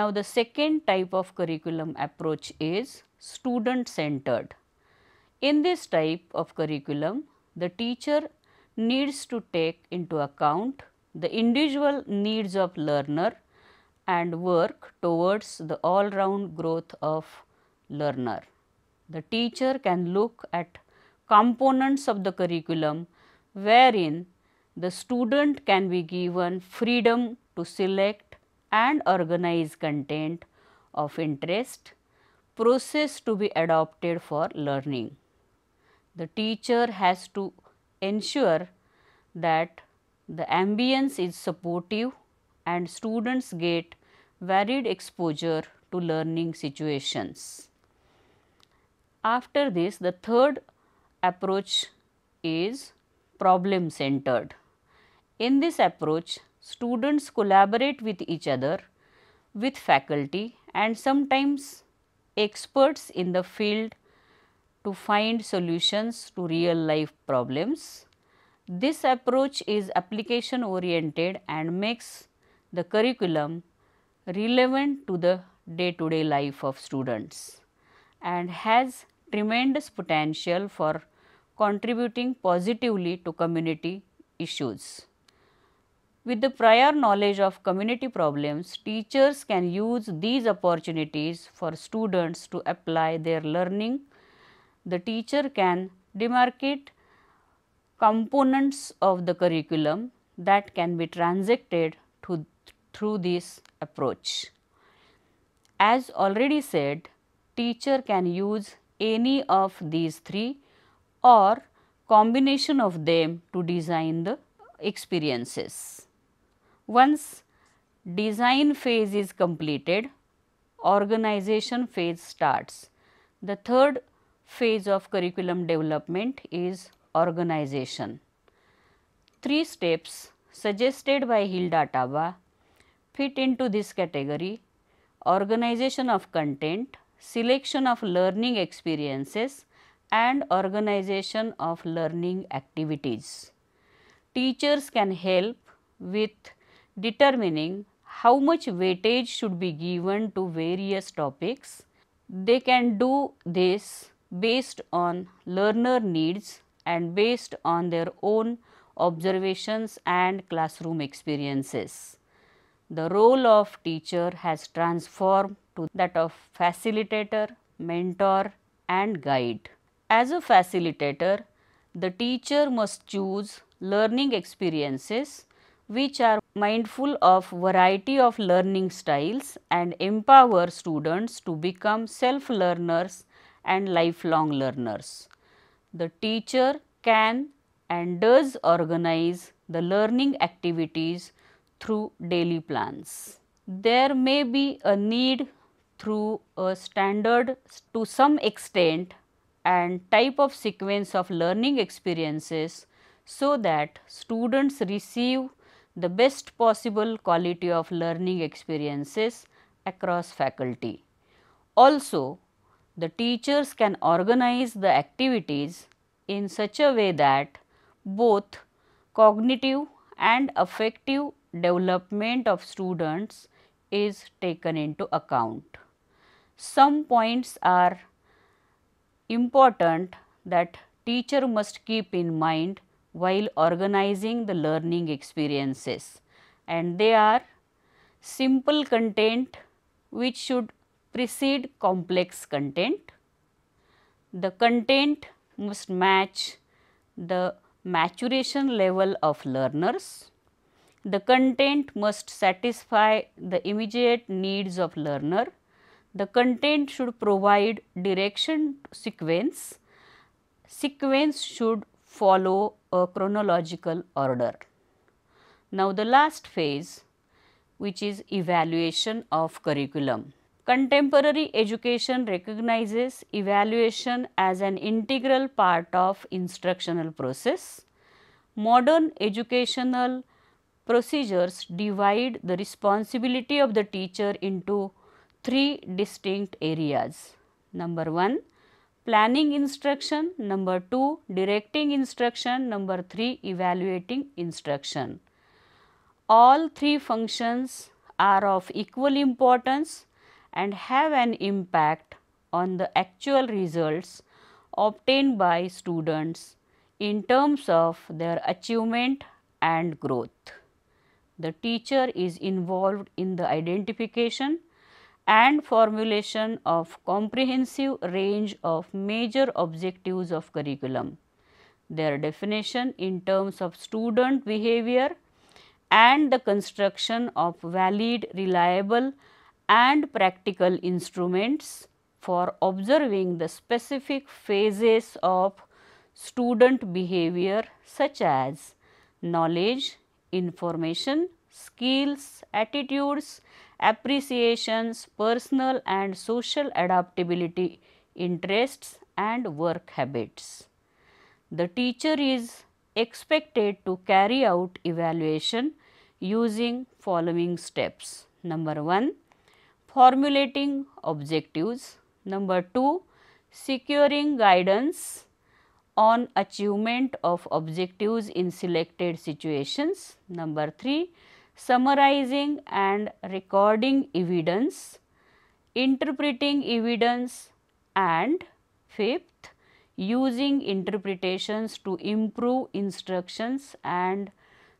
Now, the second type of curriculum approach is student centered. In this type of curriculum, the teacher needs to take into account the individual needs of learner and work towards the all round growth of learner. The teacher can look at components of the curriculum wherein the student can be given freedom to select and organize content of interest, process to be adopted for learning. The teacher has to ensure that the ambience is supportive and students get varied exposure to learning situations. After this, the third approach is problem centered. In this approach, students collaborate with each other, with faculty and sometimes experts in the field to find solutions to real life problems. This approach is application oriented and makes the curriculum relevant to the day to day life of students and has tremendous potential for contributing positively to community issues. With the prior knowledge of community problems, teachers can use these opportunities for students to apply their learning. The teacher can demarcate components of the curriculum that can be transacted to, through this approach. As already said, teacher can use any of these three or combination of them to design the experiences. Once design phase is completed, organization phase starts. The third phase of curriculum development is organization. Three steps suggested by Hilda Taba fit into this category organization of content, selection of learning experiences and organization of learning activities. Teachers can help with determining how much weightage should be given to various topics. They can do this based on learner needs and based on their own observations and classroom experiences. The role of teacher has transformed to that of facilitator, mentor and guide. As a facilitator, the teacher must choose learning experiences which are mindful of variety of learning styles and empower students to become self learners and lifelong learners. The teacher can and does organize the learning activities through daily plans. There may be a need through a standard to some extent and type of sequence of learning experiences so that students receive the best possible quality of learning experiences across faculty. Also, the teachers can organize the activities in such a way that both cognitive and affective development of students is taken into account. Some points are important that teacher must keep in mind while organizing the learning experiences and they are simple content which should precede complex content. The content must match the maturation level of learners. The content must satisfy the immediate needs of learner. The content should provide direction sequence. Sequence should follow a chronological order. Now, the last phase which is evaluation of curriculum. Contemporary education recognizes evaluation as an integral part of instructional process. Modern educational procedures divide the responsibility of the teacher into three distinct areas. Number 1 planning instruction, number 2 directing instruction, number 3 evaluating instruction. All three functions are of equal importance and have an impact on the actual results obtained by students in terms of their achievement and growth. The teacher is involved in the identification and formulation of comprehensive range of major objectives of curriculum. Their definition in terms of student behavior and the construction of valid, reliable and practical instruments for observing the specific phases of student behavior such as knowledge, information, skills, attitudes, appreciations, personal and social adaptability, interests and work habits. The teacher is expected to carry out evaluation using following steps. Number 1 formulating objectives. Number 2 securing guidance on achievement of objectives in selected situations. Number 3 summarizing and recording evidence, interpreting evidence and fifth using interpretations to improve instructions and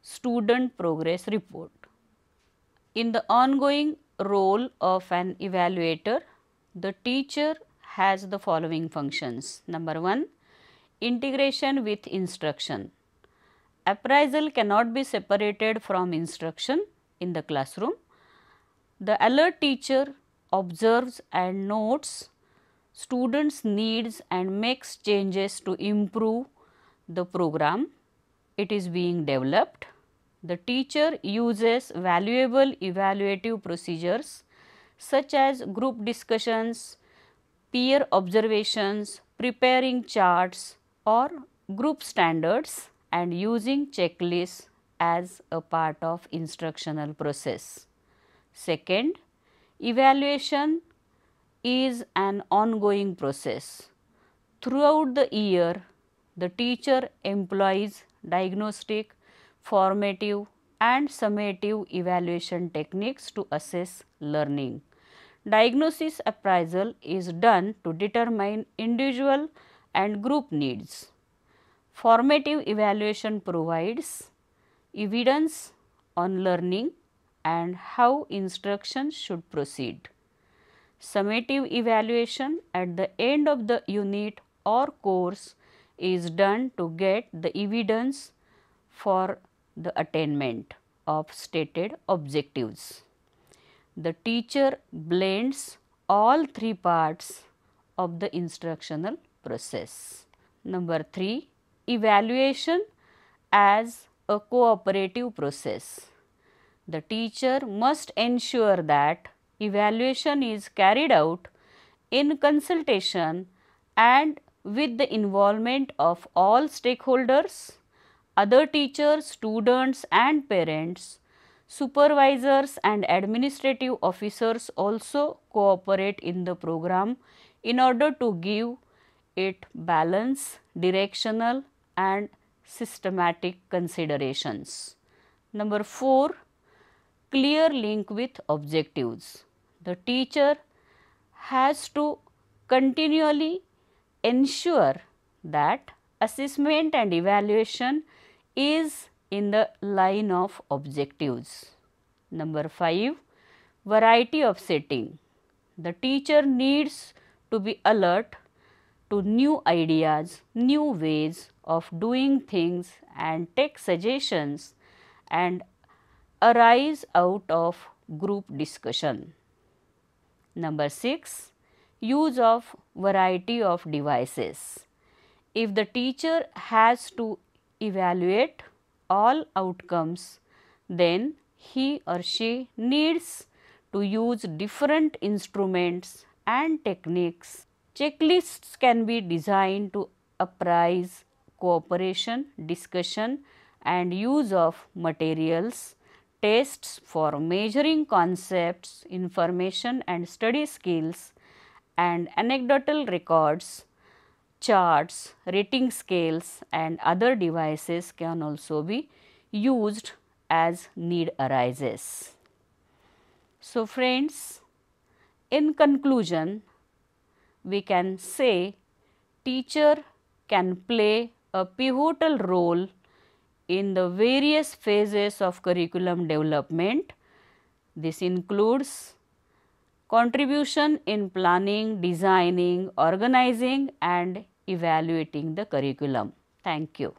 student progress report. In the ongoing role of an evaluator, the teacher has the following functions. Number 1 integration with instruction. Appraisal cannot be separated from instruction in the classroom. The alert teacher observes and notes students needs and makes changes to improve the program it is being developed. The teacher uses valuable evaluative procedures such as group discussions, peer observations, preparing charts, or group standards and using checklists as a part of instructional process. Second, evaluation is an ongoing process. Throughout the year, the teacher employs diagnostic, formative and summative evaluation techniques to assess learning. Diagnosis appraisal is done to determine individual and group needs. Formative evaluation provides evidence on learning and how instruction should proceed. Summative evaluation at the end of the unit or course is done to get the evidence for the attainment of stated objectives. The teacher blends all three parts of the instructional process. Number 3 evaluation as a cooperative process. The teacher must ensure that evaluation is carried out in consultation and with the involvement of all stakeholders, other teachers, students and parents, supervisors and administrative officers also cooperate in the program in order to give it balance, directional and systematic considerations. Number 4 clear link with objectives. The teacher has to continually ensure that assessment and evaluation is in the line of objectives. Number 5 variety of setting. The teacher needs to be alert to new ideas, new ways of doing things and take suggestions and arise out of group discussion. Number 6 use of variety of devices. If the teacher has to evaluate all outcomes, then he or she needs to use different instruments and techniques. Checklists can be designed to apprise cooperation, discussion and use of materials tests for measuring concepts, information and study skills and anecdotal records, charts, rating scales and other devices can also be used as need arises. So, friends, in conclusion, we can say teacher can play a pivotal role in the various phases of curriculum development. This includes contribution in planning, designing, organizing and evaluating the curriculum. Thank you.